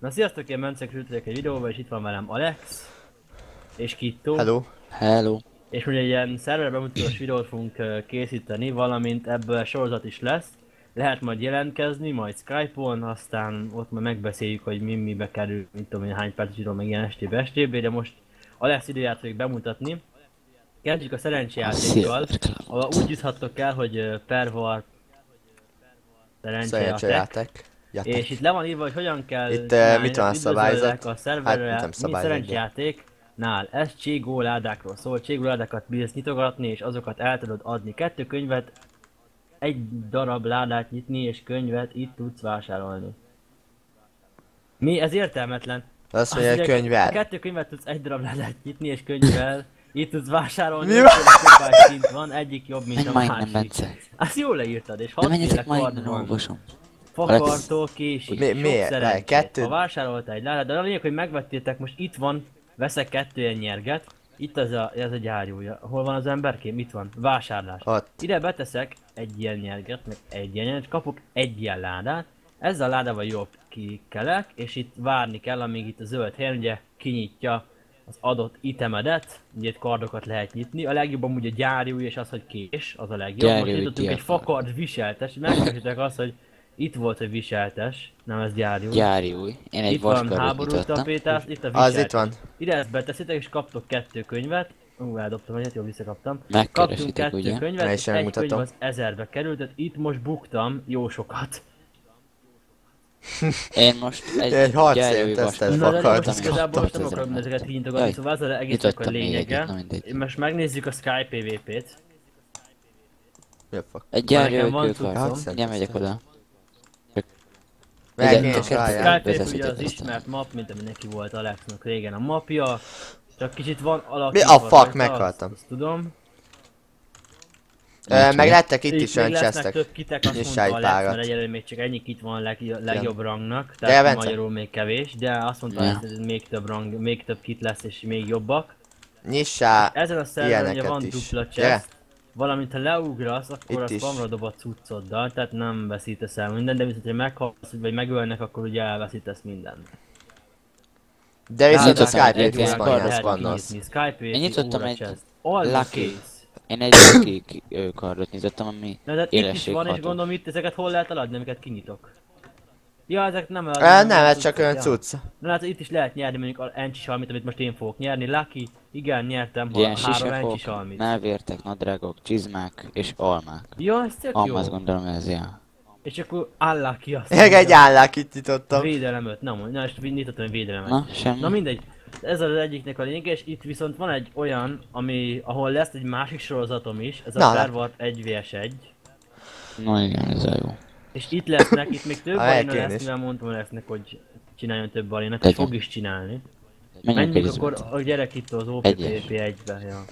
Na sziasztok, én Mencek ültök egy videóba, és itt van velem Alex, és Kitto, Hello. Hello. és ugye egy ilyen szerver bemutatós videót fogunk készíteni, valamint ebből sorozat is lesz. Lehet majd jelentkezni, majd Skype-on, aztán ott majd megbeszéljük, hogy mi mibe kerül, mit tudom én, hány perc videó, meg ilyen estébe estébe, de most Alex időját fogjuk bemutatni. Kezdjük a szerencsejátékkal, ahol úgy juthattok el, hogy ö, per var szerencsejáték. Szerencsejáték. Játék. És itt le van írva, hogy hogyan kell Itt, eh, csinálni. mit van a szabályzat? A szerverre, Hát, nem mi szabály, szerencsejátéknál. Ez cségó ládákról szól. Cségó ládákat bírsz nyitogatni, és azokat el tudod adni. Kettő könyvet, egy darab ládát nyitni, és könyvet itt tudsz vásárolni. Mi? Ez értelmetlen. Azt mondja, hogy könyvel. Kettő könyvet tudsz egy darab ládát nyitni, és könyvvel itt tudsz vásárolni. Mi van? szint van, egyik jobb, mint a Nem majdnem, másik. Bence. Azt jól leírtad, és menjetek kard majdnem, olvasom. Fakartól késik. Mi- Sok miért? szerencsét. Kettő- Ha vásároltál egy ládát, de a lényeg, hogy megvettétek, most itt van, veszek kettő ilyen nyerget. Itt az a, ez a gyárjója. Hol van az emberkém? Itt van. Vásárlás. Ott. Ide beteszek egy ilyen nyerget, meg egy ilyen nyerget, kapok egy ilyen ládát. Ezzel a ládával jobb kikelek, és itt várni kell, amíg itt a zöld helyen ugye kinyitja az adott itemedet, ugye itt kardokat lehet nyitni. A legjobb amúgy a gyárjúj és az, hogy kés, az a legjobb. Most Gyárjúj, nyitottunk egy fakard viseltes, megkeresitek azt, hogy itt volt, hogy viseltes, nem ez gyárjúj. Gyári új. Én egy Itt van háború tapétás, itt a Az viseltes. itt van. Ide ezt beteszitek és kaptok kettő könyvet. Ú, eldobtam egyet, jól visszakaptam. Kaptunk kettő ugye? könyvet, és egy megmutatom. könyv az ezerbe került, tehát itt most buktam jó sokat. Én most egy, Egy harcél gyári új tesztet Fakart, most az igazából most nem akarom ezeket kinyitogatni, Jaj, szóval ez az egész a lényege. Most megnézzük a Sky PvP-t. Egy gyári új van cuccom. Igen, megyek oda. Meg Ide, én is csak A várjál. Sky PvP ugye az ismert map, mint ami neki volt Alexnak régen a mapja. Csak kicsit van Mi alakítva. a fuck, meghaltam. Azt, azt tudom. Ö, Meg lettek itt Itt is még olyan chestek. több kitek, azt mondta Alex, párat. mert egyelőre még csak ennyi kit van leg, legjobb rangnak, De tehát Bence. magyarul még kevés, de azt mondta, Ja. hogy ez még több rang, még több kit lesz és még jobbak. Nyissá. Ezen a szerveren ugye van is. dupla chest. Valamint ha leugrasz, akkor Itt az is. spamra dob a cuccoddal, tehát nem veszítesz el mindent, de viszont, hogy meghalsz, vagy megölnek, akkor ugye elveszítesz mindent. De viszont a Skype-ét egy ezt gondolsz. Skype Én nyitottam egy Lucky. Én egy lucky kardot nyitottam, ami Na de itt is van, és gondolom itt ezeket hol lehet eladni, amiket kinyitok. Ja, ezek nem eladni. Nem, ez csak olyan cucc. Na hát itt is lehet nyerni mondjuk a encsi salmit, amit most én fogok nyerni. Lucky, igen, nyertem Ilyen ha három encsi sisakok, salmit. melvértek, nadrágok, csizmák és almák. Ja, ez tök jó. Almaz gondolom ez, ja. És akkor Unlucky azt Meg egy állák itt nyitottam. Védelem 5, na mondj, na és nyitottam egy védelem Na, öt. semmi. Na mindegy. Ez az egyiknek a lényeg, és itt viszont van egy olyan, ami, ahol lesz egy másik sorozatom is, ez a Na, Pervart 1 vs 1. No igen, ez a jó. És itt lesznek, itt még több A aréna helyekén lesz, mivel mondtam lesznek, hogy csináljon több arénát, és fog is csinálni. Menjünk Menjünk egy akkor a gyerek itt az. OPP 1-be, ja.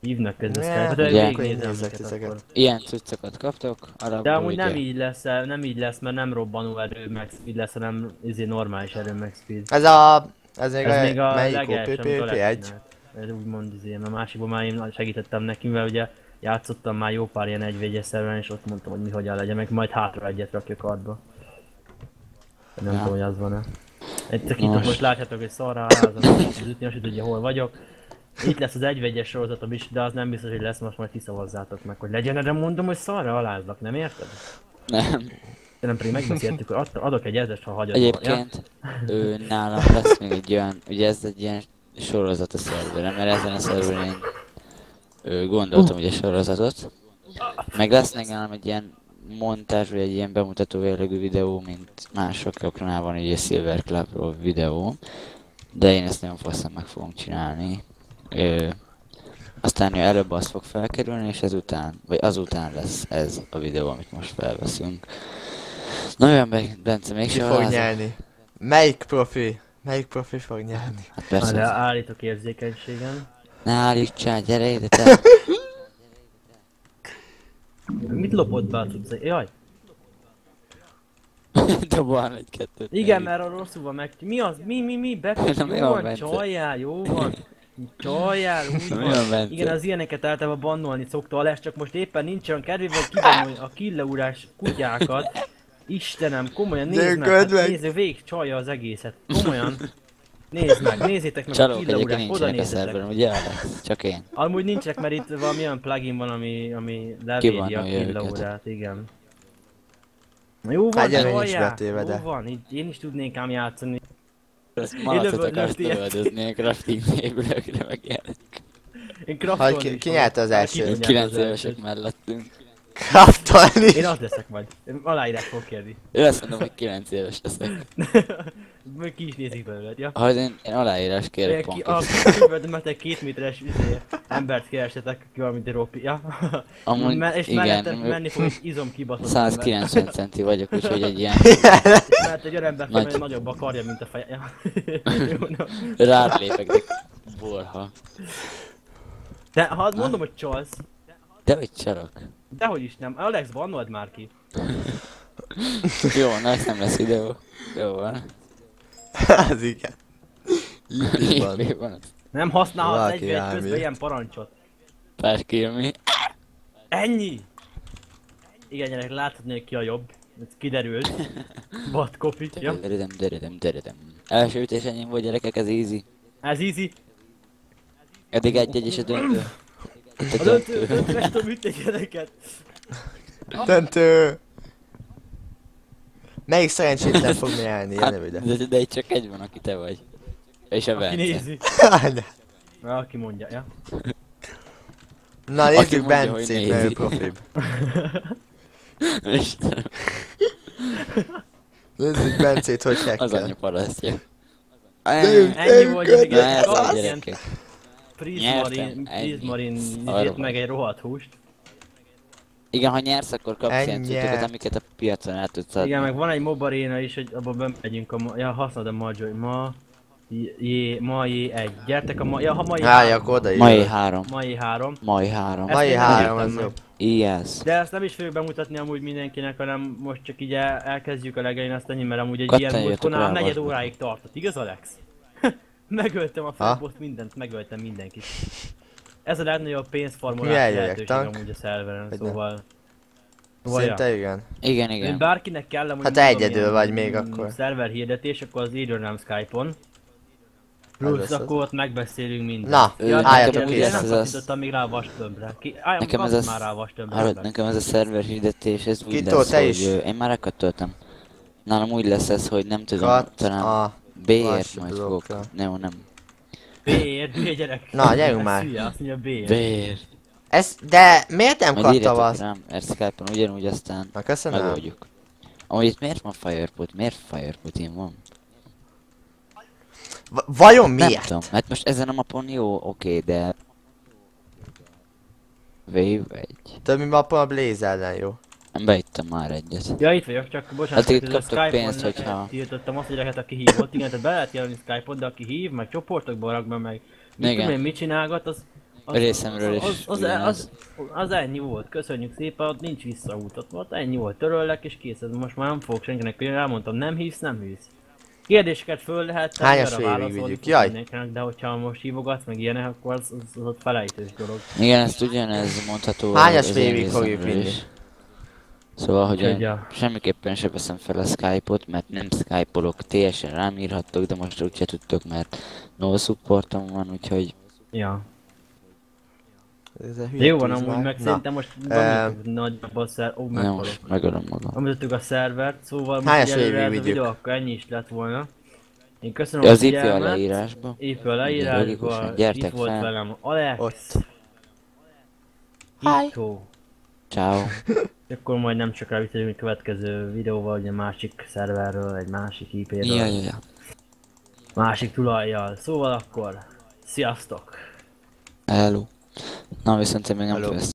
Hívnak közben de ugye? végignézem ezeket. Ilyen cuccokat kaptok, arra De amúgy nem így lesz, nem így lesz, mert nem robbanó erő meg speed lesz, hanem izé normális erő meg speed. Ez a... Ez még Ez még a... a Melyik legelső, amit OPP1? Alex csinált. Ez úgymond izé, mert másikban már én segítettem neki, mivel ugye játszottam már jó pár ilyen egyvégyes szerveren, és ott mondtam, hogy mi hogyan legyen, meg majd hátra egyet rakjuk adba. Nem Ja. tudom, hogy az van-e. Itt itt most látjátok, hogy szarra házam, az ütni, azt tudja, hol vagyok. Itt lesz az egyvégyes sorozatom is, de az nem biztos, hogy lesz, most majd kiszavazzátok meg, hogy legyen, de mondom, hogy szarra alázlak, nem érted? Nem. De nem pedig megbeszéltük, hogy ad- adok egy ezest, ha hagyod. Egyébként ő, nálam lesz még egy olyan, ugye ez egy ilyen sorozat a szerveren, mert ezen a szerveren én ő, gondoltam ugye sorozatot. Meg lesz nálam egy ilyen montázs, vagy egy ilyen bemutató jellegű videó, mint másoknál van ugye Silver Clubról videó. De én ezt nagyon faszán meg fogom csinálni. Ö, aztán ő előbb az fog felkerülni, és ezután, vagy azután lesz ez a videó, amit most felveszünk. Na olyan, Be- Bence, még Ki fog nyerni? Melyik profi? Melyik profi fog nyerni? Hát Persze. persze, De az- állítok érzékenységem. ne állítsál, gyere ide te! Mit lopott be a cucca? Jaj! Dobál egy-kettőt. Igen, mert a rosszul van meg. Mi az? Mi, mi, mi? Be... Na, mi Jó van, csaljál, jó van. Csaljál, úgy van. Igen, az ilyeneket általában bannolni szokta a lesz, csak most éppen nincs olyan kedvé, hogy kibannolja a killeúrás kutyákat. Istenem, komolyan nézd meg, hát nézd, végig csalja az egészet. Komolyan. Nézd meg, nézzétek meg a Csalók kill egyébként órát, oda a nézzetek. szerveren, ugye Alex? Csak én. Amúgy nincsenek, mert itt valami olyan plugin van, ami, ami levédi a Kibannolja kill őket. órát, igen. Na Jó van, nincs hallják, jó van, így én is tudnék ám játszani. Ezt malacot akarsz lövöldözni, a crafting épületre megjelenik. Én craftolni ki- ki nyerte az Hát, nyerte 9 az évesek mellettünk. Kraftolni. Én az leszek majd. Én aláírás fog kérni. Én azt mondom, hogy 9 éves leszek. Meg ki is nézik belőled, ja? Ha én, én aláírás kérek ki, a kövödömet egy két méteres izé, embert keresetek, aki egy ropi, ja? Amúgy Me- és igen, mellette menni fog egy izom kibaszott 190 centi vagyok, úgyhogy egy ilyen mellett egy olyan ember Nagy- nagyobb a karja, mint a feje. Ja. Rád lépek, de borha. De ha mondom, hogy csalsz, De hogy csalok. dehogy is nem. Alex, bannold már ki. Jó, na ez nem lesz videó. Jó van. Az igen. Így van. Van. Nem egy elmér. közben ilyen parancsot. Pár kilmi. Ennyi! Igen, gyerek, láthatnék ki a jobb. Ez kiderült. What copy, ja. Deredem, deredem, deredem. Első ütés enyém volt gyerekek, ez easy. Ez easy. Eddig egy-egy és a döntő. A döntő, döntő, meg tudom ütni gyereket. Döntő. Melyik szerencsétlen fog nyerni? Jön ide. de, de itt csak egy van, aki te vagy. És a Aki Bence. nézi. Na, Na, aki mondja, ja. Na nézzük mondja, hogy Bencét, mert ő nézi. profibb. Istenem, Nézzük Bencét, hogy az hekkel. anya parasztja. Gyerünk, Ennyi gyerünk, volt, gyerek. Nyertem, Kapsz ilyen gyerekek. Prismarin, Nyertem, ennyi. Prismarin, Arra izét, van. meg egy rohadt húst. Igen, ha nyersz, akkor kapsz ilyen Ennyi. cuccokat, amiket a piacon el tudsz adni. Igen, meg van egy mob arena is, hogy abba bemegyünk a ma... Ja, használod a Majoy. Ma... Jé, ma jé egy. Gyertek a ma... Ja, ha mai Állj, akkor oda Mai három. Mai három. Mai három. Mai három, meg. jobb. Yes. De ezt nem is fogjuk bemutatni amúgy mindenkinek, hanem most csak így el, elkezdjük a legelején azt ennyi, mert amúgy egy Ketten ilyen rá negyed óráig tartott, igaz Alex? Megöltem a Ha? főbot, mindent, megöltem mindenkit. Ez a legnagyobb eljöjjek, lehetőség tank? amúgy a szerveren, nem? szóval... Ja. Szinte igen. Igen, Én igen. bárkinek kell amúgy Hát mondom, egyedül vagy még akkor. Szerver hirdetés, akkor az írjon rám Skype-on. Az Plusz akkor ott megbeszélünk mindent. Na, ja, álljatok készen. nem Ez az- még rá a vastömbre. Ki, állj, Nekem ez az- már rá a vastömbre. Hallod, nekem ez a szerver hirdetés, ez úgy Kitó, lesz, te hogy is? én már elkattoltam. Nálam úgy lesz ez, hogy nem tudom, Kat, talán a... B-ért majd fogok. Nem, nem. Bér, hülye gyerek. Na, gyerünk Ez már. Hülye, azt mondja bér. B-ért. Ez, de miért nem Majd írjatok kattavasz? rám, mert Skype-on ugyanúgy aztán Na köszönöm. megoldjuk. Amúgy itt miért van Fireput? Miért Fireput én van? V- Vajon Nem miért? tudom, mert most ezen a mapon jó, oké, de... Wave egy. Többi mapon a Blaze ellen jó. Beittem már egyet. Ja, itt vagyok, csak bocsánat, Hát itt hogy ez a kaptok Skype-on pénzt, hogyha- tiltottam azt, hogy lehet, aki hívott. Igen, tehát be lehet jelölni Skype-ot, de aki hív, meg csoportokba rak be, meg mit Igen. tudom én, mit csinálgat, az... az Részemről is az, az, az, az, az, ennyi volt, köszönjük szépen, ott nincs visszaút, ott volt ennyi volt, töröllek és kész, ez most már nem fogok senkinek, hogy elmondtam, nem hívsz, nem hívsz. Kérdéseket föl lehet Hányas válaszolni vigyük? Jaj. de hogyha most hívogatsz, meg ilyenek, akkor az, az, az ott felejtős dolog. Igen, ezt ugyanez mondható Hányas én végig fogjuk vinni? Szóval, hogy ja. semmiképpen se veszem fel a Skype-ot, mert nem Skype-olok, teljesen rám írhattok, de most úgyse tudtok, mert no supportom van, úgyhogy Ja. Ez a jó van amúgy, meg Na, szerintem most van nagy a szer... Ó, nem meghalok. most megölöm magam. Bemutattuk a szervert, szóval most végig ez a videó akkor ennyi is lett volna. Én köszönöm Ja, a az IP a figyelmet. leírásba. IP a leírásba, gyertek itt volt fel. velem Alex. Ott. Ito. Ciao. Akkor majd nem sokára visszajövünk a következő videóval, ugye másik szerverről, egy másik IP-ről, Ja, ja, ja. másik tulajjal. Szóval akkor, sziasztok! Hello. Na, viszont én még nem.